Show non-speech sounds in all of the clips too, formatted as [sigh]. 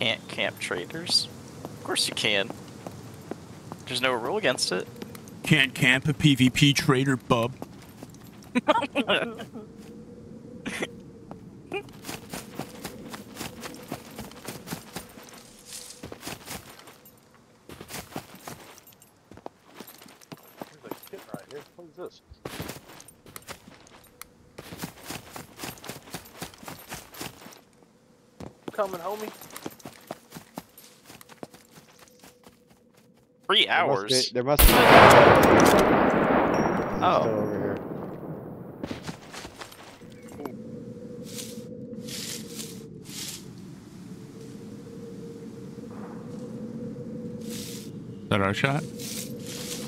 can't camp traders. Of course you can. There's no rule against it. Can't camp a PvP trader, bub. There's a kit right here. What is this? Coming, homie. Three There must be- hours. There must be. Oh. Still over here. Is that our shot?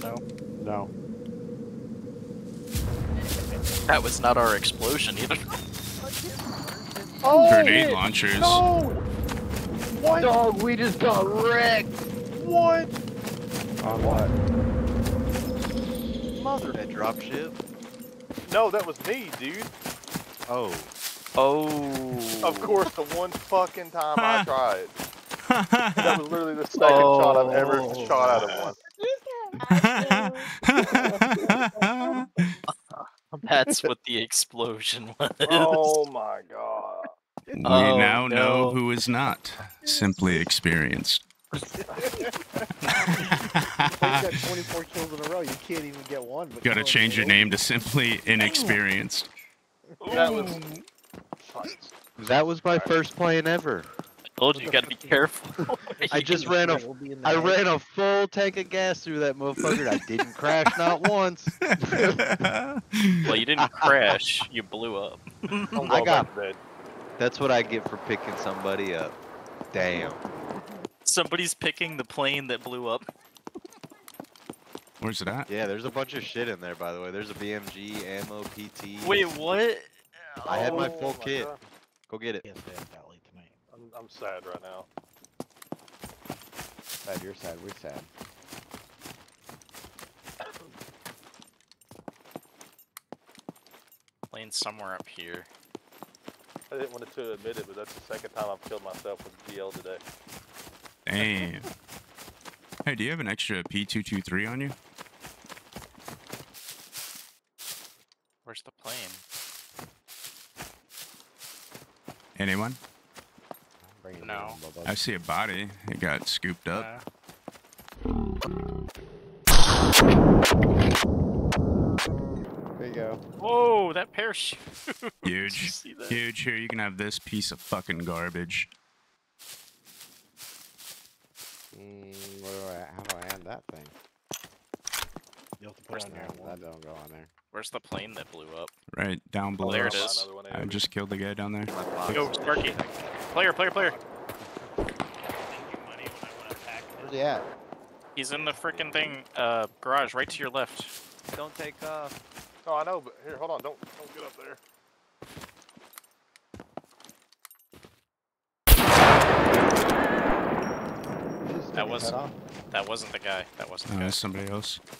No. No. That was not our explosion either. [laughs] Oh, Grenade launchers. No! What? Dog, we just got wrecked. What? On what? Mother. That drop ship? No, that was me, dude. Oh. Oh. Of course, the one fucking time I [laughs] tried. [laughs] That was literally the second shot I've ever Oh. shot out of one. [laughs] That's what the explosion was. Oh my god. we Oh, now know who is not simply experienced. Take 24 kills in a row. You can't even get one. But Gotta you change your name to simply inexperienced. That was. That was my first plane ever. I told you, you gotta be careful. I just ran a Will be in the I ran a full tank of gas through that motherfucker. and I didn't crash not once. [laughs] Well, you didn't crash. You blew up. I'm I well got- That's what I get for picking somebody up. Damn. Somebody's picking the plane that blew up. Where's it at? Yeah, there's a bunch of shit in there, by the way. There's a BMG, ammo, PT. Wait, what? I had my Oh full my kit. God. Go get it. Yes, they have that late tonight. I'm, I'm sad right now. Sad, you're sad. We're sad. Plane's somewhere up here. I didn't want to admit it, but that's the second time I've killed myself with GL today. Damn. Hey, do you have an extra P223 on you? Where's the plane? Anyone? I'm bringing it No. I see a body. It got scooped up. There you go. whoa, that parachute. [laughs] Huge. Huge. Here, you can have this piece of fucking garbage. Mm, where do I, how do I add that thing? You'll have to put Where's it on No, there. that don't go on there. Where's the plane that blew up? Right down below. there it is. I'll is. find another one, I Andy. just killed the guy down there. My box. Go, Sparky. Player, player, player. Where's he at? He's in the freaking thing, uh, garage, right to your left. Don't take off. No, I know, but here, hold on. Don't don't get up there. He just took That was- head off. That wasn't the guy. That wasn't the guy. that's somebody else. [laughs]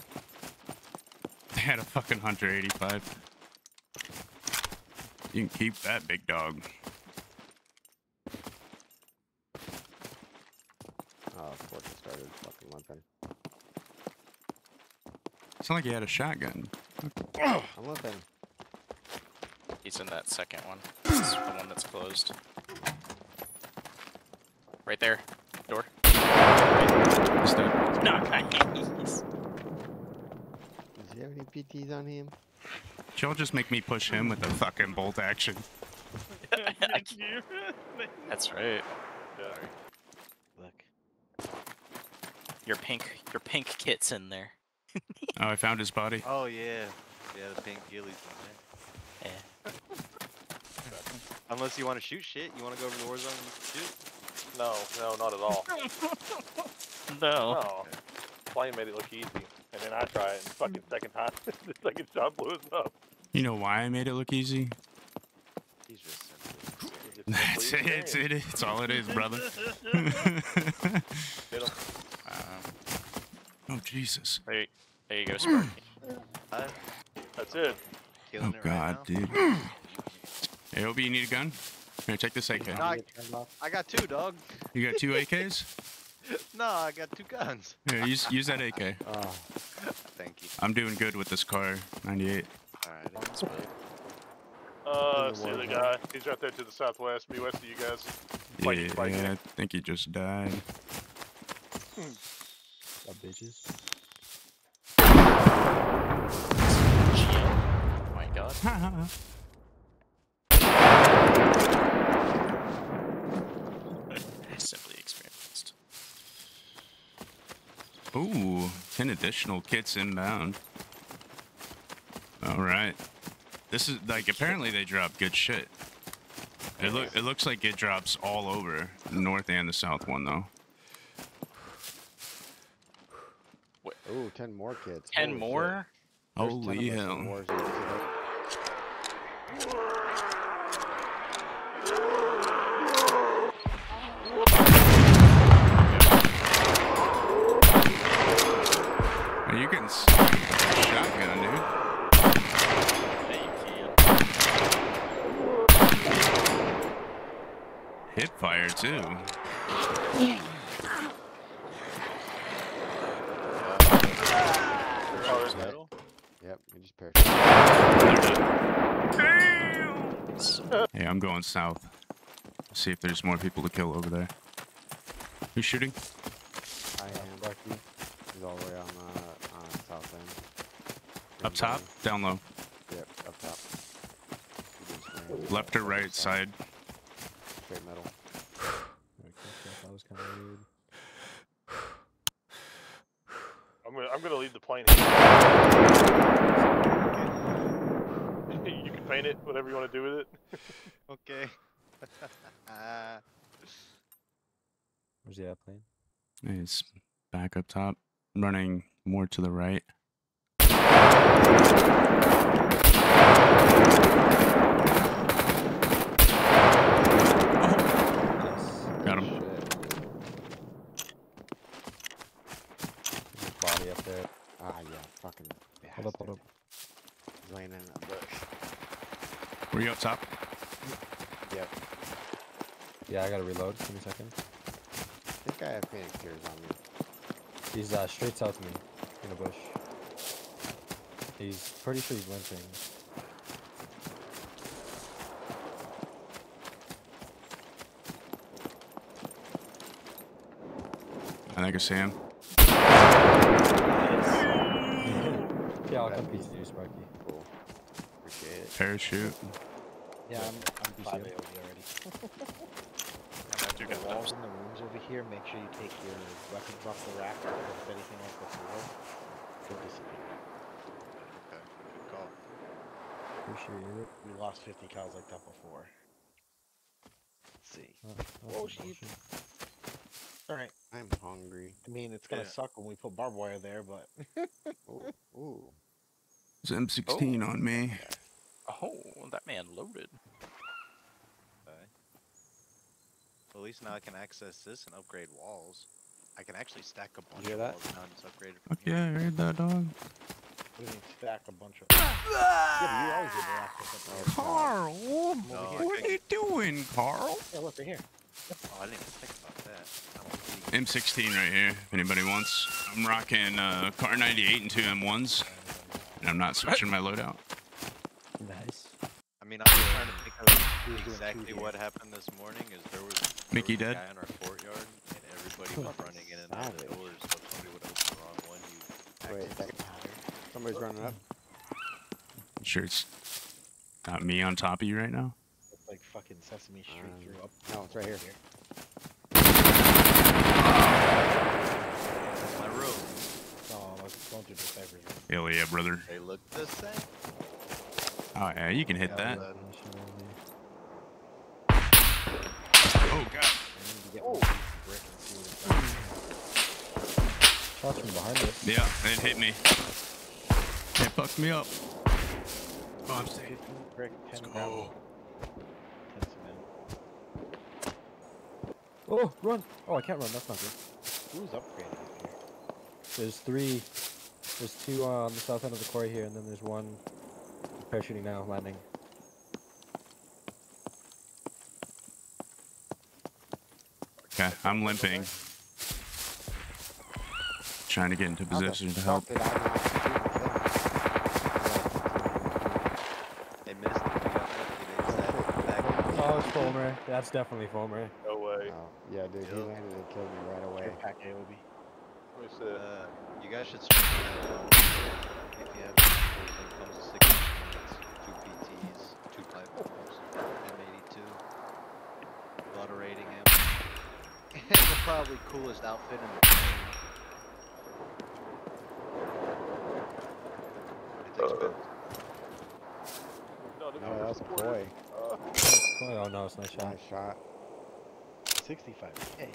They had a fucking Hunter 85. You can keep that big dog. Oh, of course it started fucking limping. It's not like he had a shotgun. I'm limping. He's in that second one. This is the one that's closed. Right there. Door. Just a- Nice. Does he have any PTs on him? Y'all just make me push him with the fucking bolt action. [laughs] That's right. Yeah. Look. Your pink, your pink kit's in there. [laughs] Oh, I found his body. Oh yeah. Yeah, the pink ghillies in there. Yeah. Unless you want to shoot shit, you want to go over the war zone and shoot. No, no, not at all. [laughs] No. No. Plane made it look easy, and then I try it, and fucking second time, [laughs] the second shot blew us up. You know why I made it look easy? He's just sensitive. [laughs] It just That's it. It's, it. It's all it is, brother. Um, oh, Jesus. there, there you go, Sparky. That's it. Killing Oh, it God, right dude. [clears throat] Hey, Obi, you need a gun? Here, take this AK. I, I got two, dog. You got two AKs? [laughs] No, I got two guns. Here, use use that AK. Oh, [laughs] Thank you. I'm doing good with this Kar. 98. Alright. Uh, In the see the guy. He's right there to the southwest, Be west of you guys. Yeah, Fighting, fighting. yeah, I think he just died. that bitches. Oh my god. [laughs] Ooh, 10 additional kits inbound. Alright. This is, like, apparently they drop good shit. It, look, it looks like it drops all over the north and the south one, though. Ooh, 10 more kids. Ten Holy shit. more? There's 10 Holy of us in hell. Warzone, you see that? Are you getting s- shotgun, dude? Yeah, you can. Hip fire, too. Oh, there's Metal? Yep, you just parachute. Hey, I'm going south. See if there's more people to kill over there. Who's shooting? Up top? Down low. Yep, up top. He didn't scream. Left or right side? Straight metal. That was kind of weird. I'm gonna, I'm gonna leave the plane. you can paint it, whatever you want to do with it. Okay. uh, Where's the airplane? It's back up top. Running more to the right. Were you up top? Yep. Yeah, I gotta reload. Give me a second. This guy has panic tears on me. He's uh, straight south of me in a bush. He's pretty sure he's limping. I think I see him. Yeah, I'll come piece you, Sparky. Cool. Appreciate it. Parachute. Yeah, I'm, I'm Five PCO. AOE already. [laughs] I do The walls those. in the rooms over here, make sure you take your weapons off the rack because if anything like before, they'll disappear. okay. Good call. Appreciate it. We lost 50 cows like that before. Let's see. Oh, that's Oh, some shit. Alright. I'm hungry. I mean, it's gonna Yeah. suck when we put barbed wire there, but [laughs] oh, Ooh. Ooh. There's M16 on me. Oh, that man loaded. Okay. Well, at least now I can access this and upgrade walls. I can actually stack a bunch hear of that? walls now and just upgrade it Fuck here. yeah, I heard that dog. We can stack a bunch of. yeah, but you always [laughs] did the last one. Carl! No, over I here. What are you doing, Carl? Yeah, look right here. Oh, I didn't even think about that. I want the M16 right here, if anybody wants. I'm rocking uh, Kar 98 and two M1s, and I'm not switching my loadout. Nice. I mean, I'm just trying to think of He was exactly what happened this morning. Is there was, there Mickey was a dead? guy in our courtyard, and everybody was [laughs] running in and out of the Savage. doors. So if somebody would open the wrong one, you Wait, accidentally that, somebody's running up. Sure, it's not me on top of you right now. It's like fucking Sesame Street Um, through up. No, it's right here. That's my room. No, let's don't do the ciphers. Hell yeah, brother. They look the same. Oh yeah, you can hit Yeah, that. but- Oh god. I need to get one brick and see what it's like. Shots from behind us. Yeah, it hit me. It fucked me up. Oh, I'm safe. 15 brick, Let's go. Oh, run! Oh, I can't run. That's not good. Who's upgraded up here? There's three. There's two uh, on the south end of the quarry here, and then there's one parachuting now, landing. Okay, I'm limping. Trying to get into position to fuck help. Fulmer. That's definitely Fulmer. No way. Oh, yeah, dude, he landed and killed me right away. Good pack AOB. Let me see. Uh, you guys should switch that um, if you have when it comes to six points, two PTs, two platforms, M82, a lot of rating the probably coolest outfit in the game. It's expensive. No, this No, that was supported. Koi. Oh no, it's not shot. Nice shot. 65. Hey.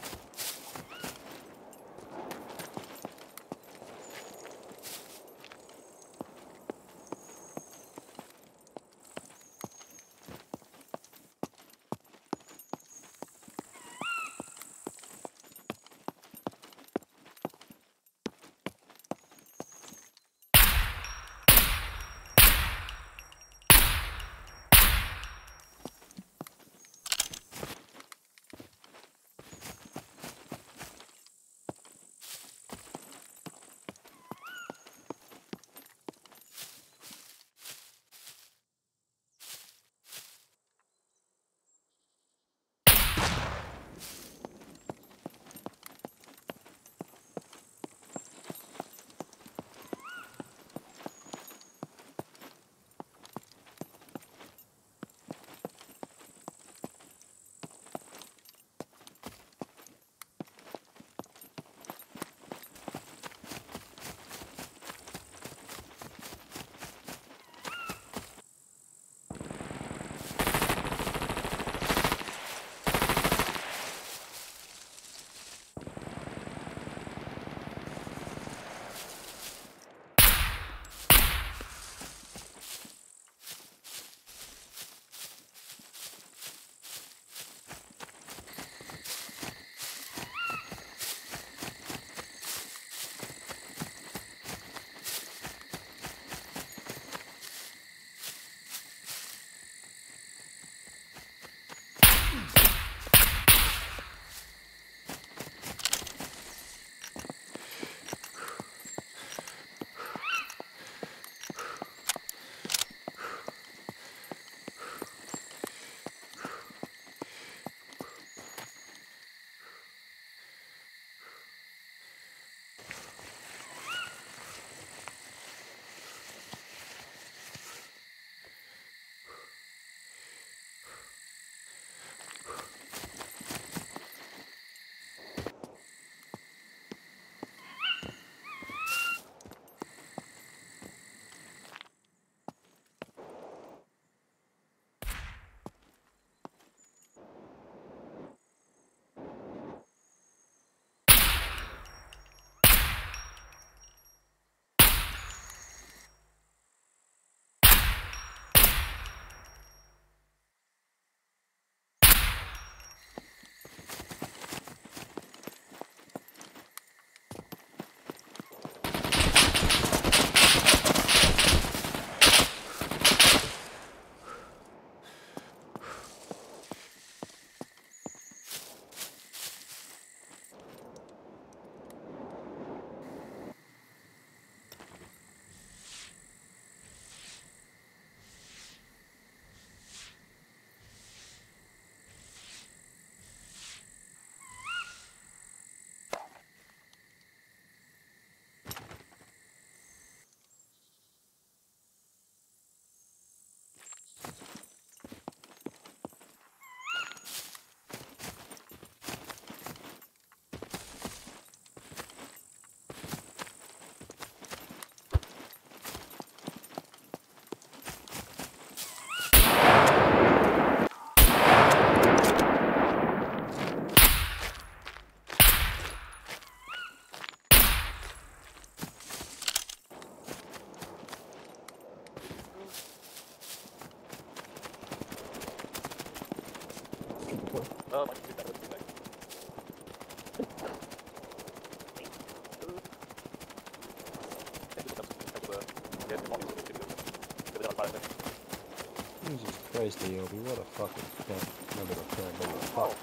Christ, AOB, what a fucking cunt. Number of cunt, number of fuck.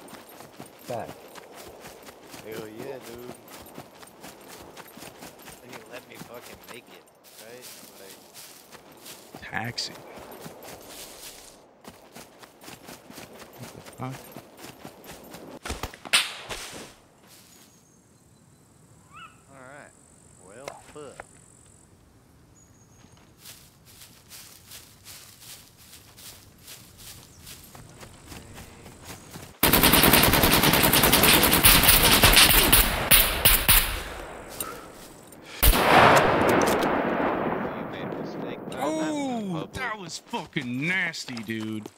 Back. Hell yeah, dude. They let me fucking make it, right? Like, Taxi. What the fuck? alright. Well, fuck. You made a mistake, but I'm not in Oh, public. that was fucking nasty, dude.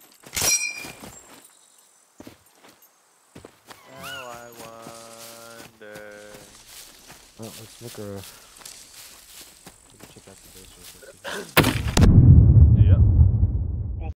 Now I wonder. Oh, let's look a.